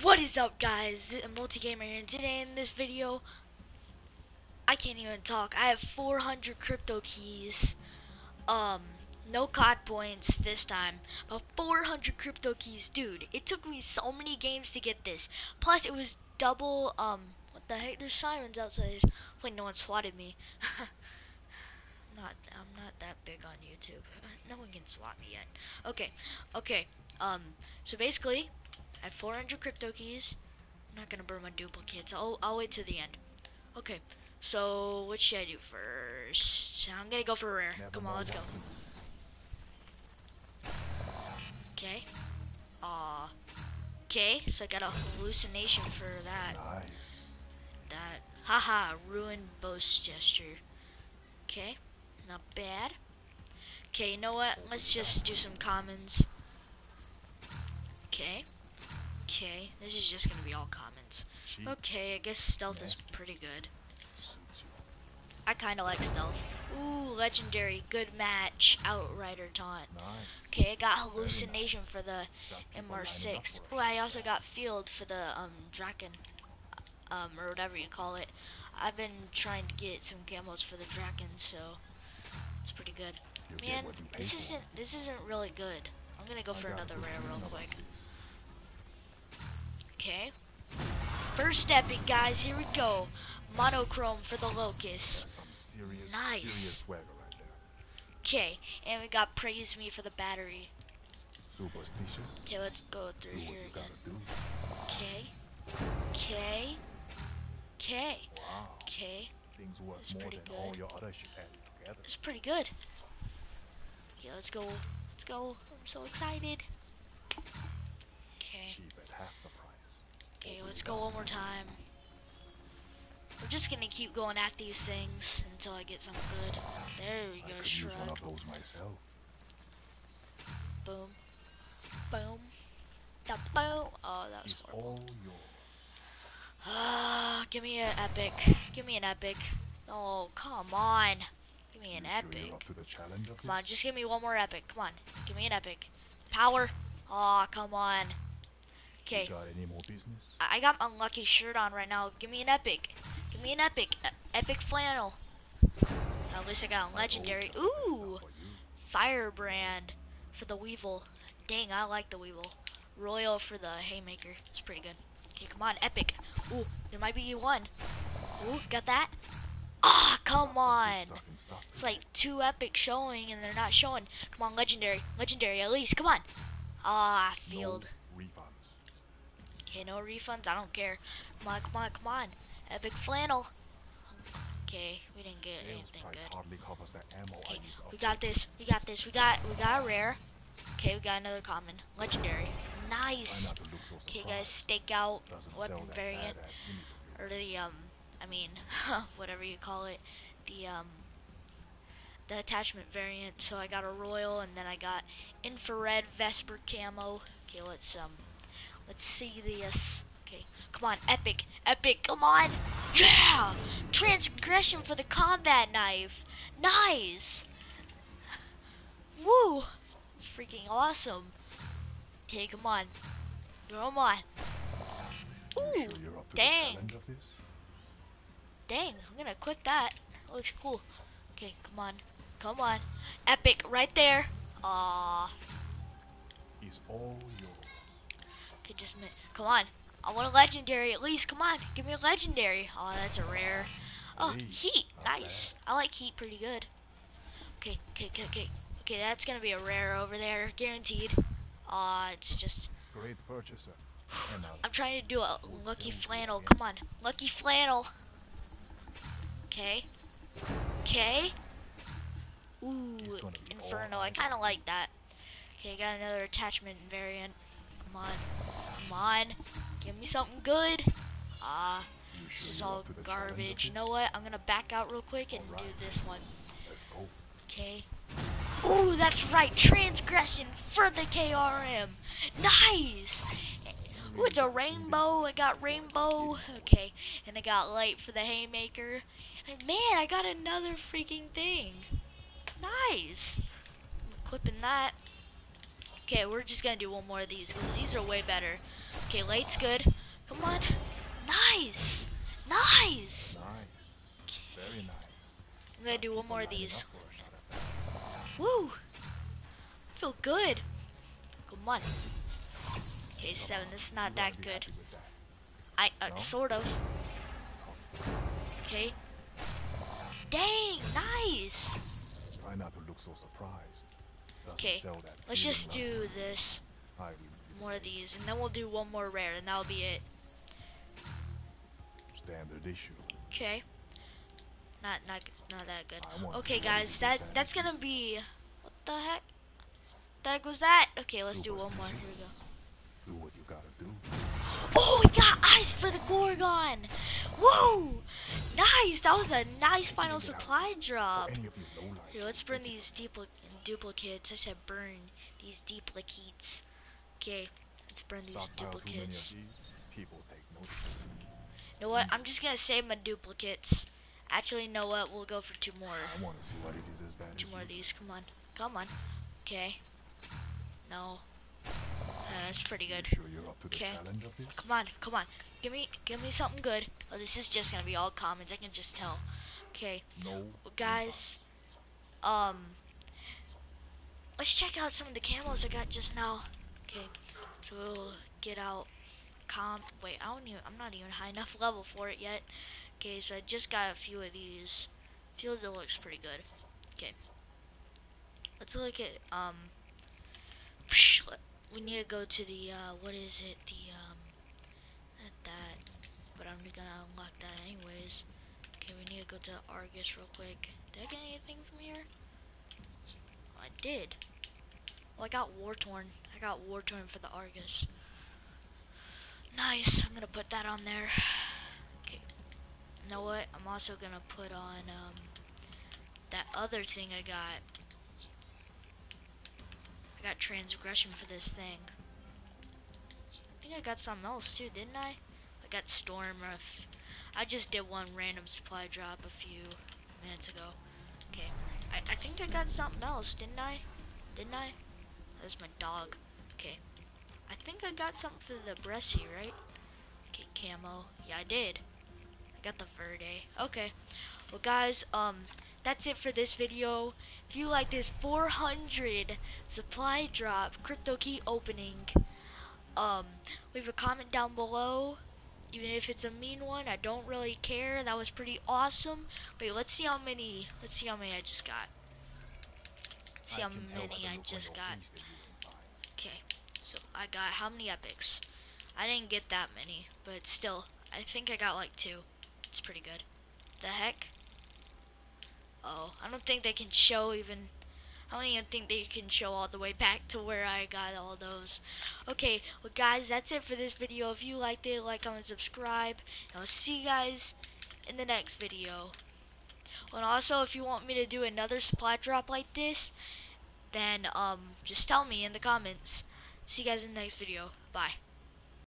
What is up guys, Multigamer here, and today in this video, I can't even talk, I have 400 crypto keys, um, no COD points this time, but 400 crypto keys, dude, it took me so many games to get this, plus it was double, um, what the heck, there's sirens outside, hopefully no one swatted me, not, I'm not that big on YouTube, no one can swat me yet, okay, okay, um, so basically, I have 400 crypto keys. I'm not gonna burn my duplicates. I'll, I'll wait to the end. Okay, so what should I do first? I'm gonna go for rare. Never Come on, let's go. Okay. Uh. Okay, so I got a hallucination for that. Nice. That. Haha, ruined boast gesture. Okay, not bad. Okay, you know what? Let's just do some commons. Okay. Okay, this is just gonna be all comments. Okay, I guess stealth is pretty good. I kinda like stealth. Ooh, legendary, good match, outrider taunt. Okay, I got hallucination for the Got MR6. Ooh. I also got field for the um Drakon, um or whatever you call it. I've been trying to get some camos for the Drakon, so it's pretty good. Man, what you pay this isn't this isn't really good. I'm gonna go for another rare real quick. Okay. First epic, guys. Here we go. Monochrome for the Locus. Serious, Nice. serious right. Okay, and we got praise me for the battery. Superstitious. Okay, let's go through Do here again. Okay. Okay. Okay. Wow. Okay. Things worth That's more pretty than all good. your other shit added together. That's pretty good. Yeah, let's go. Let's go. I'm so excited. Okay. Cheap at half the price. Okay, let's go one more time. We're just gonna keep going at these things until I get something good. There we I go, use one shrug. of those myself. Boom. Boom. Da boom. Oh, that was It's horrible. all yours. Ah, give me an epic. Give me an epic. Oh, come on. Give me an you epic. you're to the challenge of Come on, just give me one more epic. Come on. Give me an epic. Power. Aw, come on. Okay. You got any more business? I got my lucky shirt on right now. Give me an epic. Give me an epic. E- epic flannel. At least I got a legendary. job is not Ooh. Firebrand for the Weevil. Dang, I like the Weevil. Royal for the Haymaker. It's pretty good. Okay, come on, epic. Ooh, there might be one. Ooh, got that? Ah, come some good on. stuff in stock It's like two epic showing and they're not showing. Come on, legendary. Legendary at least. Come on. Ah, field. No refunds. Okay, no refunds. I don't care. Come on, come on, come on. Epic flannel. Okay, we didn't get Sales anything price good. hardly covers the ammo Okay, we got this. We got this. We got we got a rare. Okay, we got another common. Legendary. Nice. not to look so Okay, guys, stake out weapon variant badass image of you. or the um, I mean, whatever you call it, the um, the attachment variant. So I got a royal, and then I got infrared Vesper camo. Okay, let's um, let's see this. Okay, come on, epic, epic, come on, yeah, transgression for the combat knife, nice. Woo, it's freaking awesome. Okay, come on, come on. Ooh, sure dang. the challenge of this? Dang, I'm gonna quit that. That looks cool. Okay, come on. Come on. Epic, right there. It's all yours. Okay, just minute. Come on. I want a legendary at least. Come on. Give me a legendary. Oh, that's a rare. Oh, heat. Nice. I like heat pretty good. Okay, okay, okay, okay. Okay, that's gonna be a rare over there. Guaranteed. Aw, it's just. Great purchaser. I'm trying to do a lucky flannel. Come on, lucky flannel. Okay. Okay. Ooh, It's gonna be all inferno. I kind of like that. Okay, got another attachment variant. Come on, come on, give me something good. Ah, you this is all up to the challenge of garbage. You know what? I'm gonna back out real quick and do this one. Okay. Ooh, that's right. Transgression for the KRM. Nice. Ooh, it's a rainbow. I got rainbow. Okay, and I got light for the haymaker. And man, I got another freaking thing. Nice. I'm clipping that. Okay, we're just gonna do one more of these because these are way better. Okay, light's good. Come on. Nice. Nice. Nice. Very nice. I'm gonna do one more of these. up for a shot at that. Woo. Feel good. Come on. Okay, seven. This is not that good. happy with that. I uh, No? sort of. Okay. Dang, nice. Try not to look so surprised. Okay, Let's just do this. I agree with you. More of these, and then we'll do one more rare, and that'll be it. Standard issue. Okay. Not not not that good. Okay, guys, that that's gonna be what the heck? The heck was that? Okay, let's do one more. Here we go. Do what you gotta do. Oh, we got ice for the Gorgon! Woo! Nice! That was a nice final supply drop. For any of you lowlifes Here, let's burn these dupli duplicates. I said burn these duplicates. Okay, let's burn these stockpile too many of duplicates. people take notice. You know what? I'm just gonna save my duplicates. Actually, you know what? We'll go for two more. I wanna see what it is as bad Two more of these. Come on. Come on. Okay. No. Uh, that's pretty good. Up to the 'Kay. challenge of? Come on. Come on. Give me give me something good. Oh, this is just gonna be all comments, I can just tell. Okay. No. Guys, um, let's check out some of the camos I got just now. Okay, so we'll get out comp. Wait, I don't even. I'm not even high enough level for it yet. Okay, so I just got a few of these. Few of them looks pretty good. Okay, let's look at um. We need to go to the uh, what is it? The um, not that, but I'm gonna unlock that anyways. Okay, we need to go to Argus real quick. Did I get anything from here? Oh, I did. Well, I got War Torn. I got War Torn for the Argus. Nice. I'm gonna put that on there. Okay. You know what? I'm also gonna put on um that other thing I got. Got transgression for this thing. I think I got something else too, didn't I? I got Storm Rough. I just did one random supply drop a few minutes ago. Okay. I, I think I got something else, didn't I? Didn't I? That's my dog. Okay. I think I got something for the Brecci, right? Okay, camo. Yeah, I did. I got the Verde. Okay. Well, guys, um, that's it for this video. If you like this 400 supply drop crypto key opening, um, leave a comment down below even if it's a mean one, I don't really care. That was pretty awesome. Wait, let's see how many. Let's see how many I just got. Let's see I how can tell by many I just got. face that you didn't buy. Okay, so I got how many epics? I didn't get that many, but still, I think I got like two. It's pretty good. The heck? Oh, I don't think they can show even. I don't even think they can show all the way back to where I got all those. Okay, well guys, that's it for this video. If you liked it, like, comment, subscribe. And I'll see you guys in the next video. And also, if you want me to do another supply drop like this, then um, just tell me in the comments. See you guys in the next video. Bye.